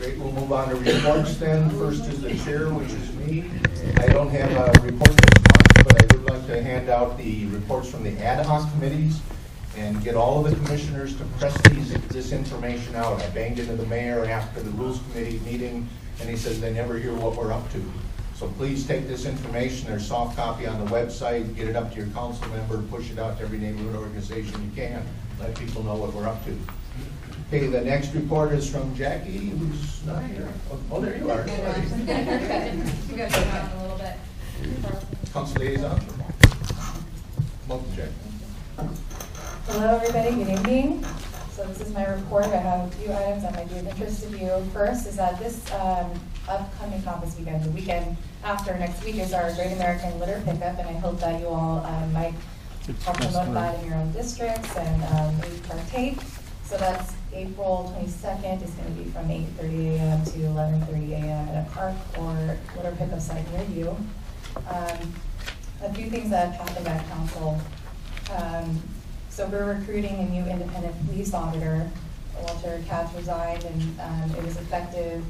Great, we'll move on to reports then. First is the chair, which is me. I don't have uh, a report this month, but I would like to hand out the reports from the ad hoc committees and get all of the commissioners to press these, this information out. I banged into the mayor after the rules committee meeting, and he says they never hear what we're up to. So please take this information, there's soft copy on the website, get it up to your council member, push it out to every neighborhood organization you can, let people know what we're up to. Okay, the next report is from Jackie, who's not here. Oh, there you are, sorry. You guys go down a little bit. Council liaison. Welcome, Jackie. Hello, everybody, good evening. So this is my report, I have a few items that might be of interest to you. First is that this um, upcoming, not this weekend, the weekend after next week is our Great American Litter Pickup, and I hope that you all um, might help promote that in your own districts and um, maybe partake. So that's April twenty-second, is gonna be from eight thirty AM to eleven thirty AM at a park or litter pickup site near you. Um, A few things that happened at council. Um, So we're recruiting a new independent police auditor. Walter Katz resigned and um, it was effective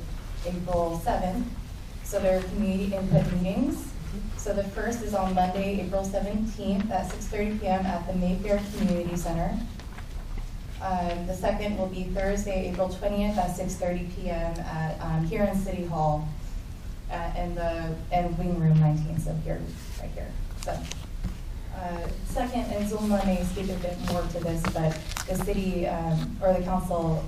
April seventh. So there are community input meetings. So the first is on Monday, April seventeenth at six thirty PM at the Mayfair Community Center. Um, The second will be Thursday, April twentieth at six thirty PM at, um, here in City Hall, uh, in the, in Wing Room nineteen, so here, right here. So, uh, Second, and Zulma may speak a bit more to this, but the city, um, or the council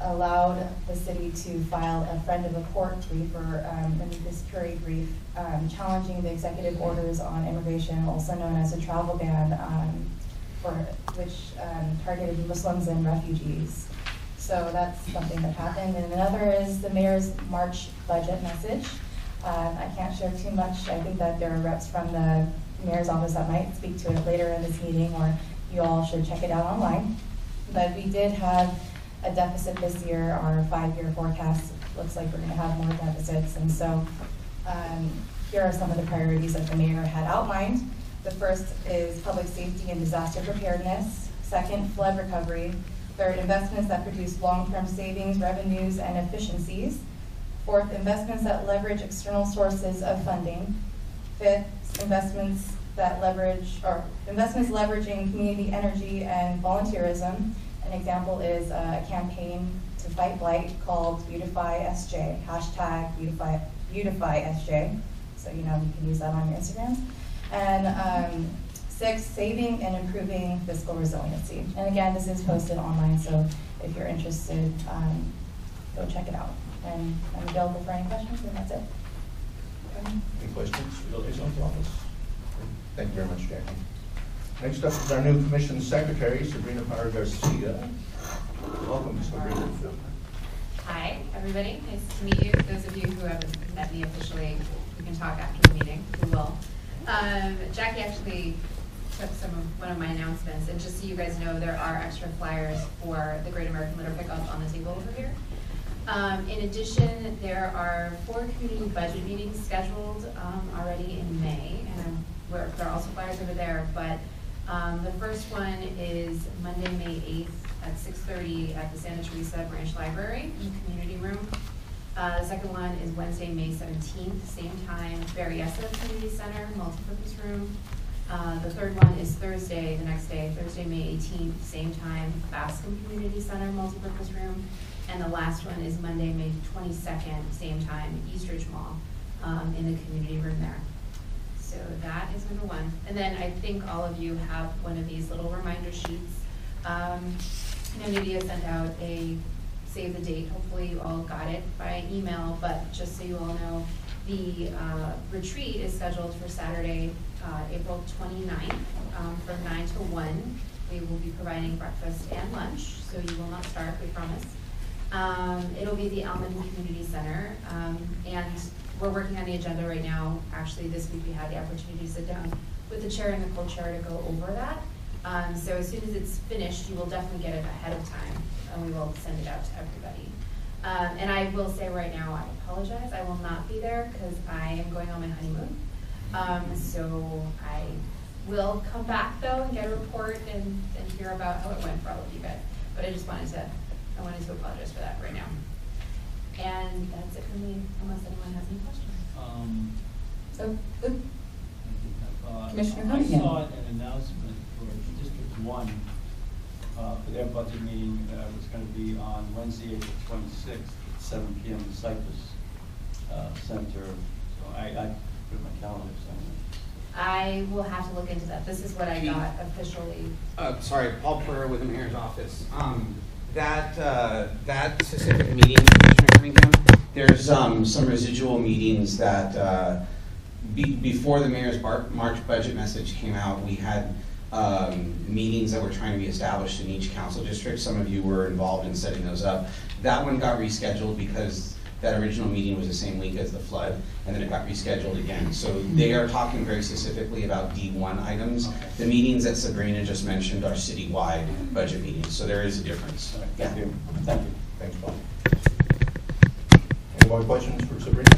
allowed the city to file a friend of the court brief or um, this Curry brief um, challenging the executive orders on immigration, also known as a travel ban, um, for, which um, targeted Muslims and refugees. So that's something that happened. And another is the mayor's March budget message. Um, I can't share too much. I think that there are reps from the mayor's office that might speak to it later in this meeting, or you all should check it out online. But we did have a deficit this year. Our five-year forecast looks like we're gonna have more deficits. And so, um, here are some of the priorities that the mayor had outlined. The first is public safety and disaster preparedness. Second, flood recovery. Third, investments that produce long-term savings, revenues, and efficiencies. Fourth, investments that leverage external sources of funding. Fifth, investments that leverage, or investments leveraging community energy and volunteerism. An example is a campaign to fight blight called Beautify SJ, hashtag Beautify, Beautify SJ. So you know you can use that on your Instagrams. And um, six, saving and improving fiscal resiliency. And again, this is posted online, so if you're interested, um, go check it out. And I'm available for any questions, and that's it. Any questions for the liaison's office? Thank you very much, Jackie. Next up is our new commission secretary, Sabrina Power Garcia. Welcome, Sabrina. Hi, everybody. Nice to meet you. Those of you who haven't met me officially, we can talk after the meeting. We will. Um, Jackie actually took some of, one of my announcements, and just so you guys know, there are extra flyers for the Great American Litter Pickup on the table over here. Um, in addition, there are four community budget meetings scheduled, um, already in May, and there are also flyers over there, but, um, the first one is Monday, May eighth at six thirty at the Santa Teresa Branch Library in the community room. Uh, the second one is Wednesday, May seventeenth, same time, Berryessa Community Center, multipurpose room. Uh, the third one is Thursday, the next day, Thursday, May eighteenth, same time, Bascom Community Center, multipurpose room. And the last one is Monday, May twenty-second, same time, Eastridge Mall, um, in the community room there. So that is number one. And then I think all of you have one of these little reminder sheets. Um, know Nydia sent out a save the date, hopefully you all got it by email, but just so you all know, the uh, retreat is scheduled for Saturday, uh, April 29th, um, from nine to one. We will be providing breakfast and lunch, so you will not starve, we promise. Um, it'll be the Almaden Community Center, um, and we're working on the agenda right now. Actually, this week we had the opportunity to sit down with the chair and the co-chair to go over that. Um, so as soon as it's finished, you will definitely get it ahead of time, and we will send it out to everybody. Um, and I will say right now, I apologize, I will not be there because I am going on my honeymoon. Um, so I will come back though and get a report and, and hear about how it went for all of you guys. But I just wanted to, I wanted to apologize for that right now. And that's it for me, unless anyone has any questions. Um, So, Commissioner I saw an announcement for District One, uh, for their budget meeting, uh, was gonna be on Wednesday, April twenty-sixth, at seven P M in Cypress, uh, Center. So I, I put my calendar somewhere. I will have to look into that. This is what I got officially. Uh, sorry, Paul Porter with the mayor's office. Um, that, uh, that specific meeting, Commissioner Cunningham, there's, um, some residual meetings that, uh, be, before the mayor's bar, March budget message came out, we had, um, meetings that were trying to be established in each council district. Some of you were involved in setting those up. That one got rescheduled because that original meeting was the same week as the flood, and then it got rescheduled again. So they are talking very specifically about D one items. The meetings that Sabrina just mentioned are citywide budget meetings, so there is a difference. Right, thank Yeah. you, thank you. Thanks, Paul. Any more questions for Sabrina?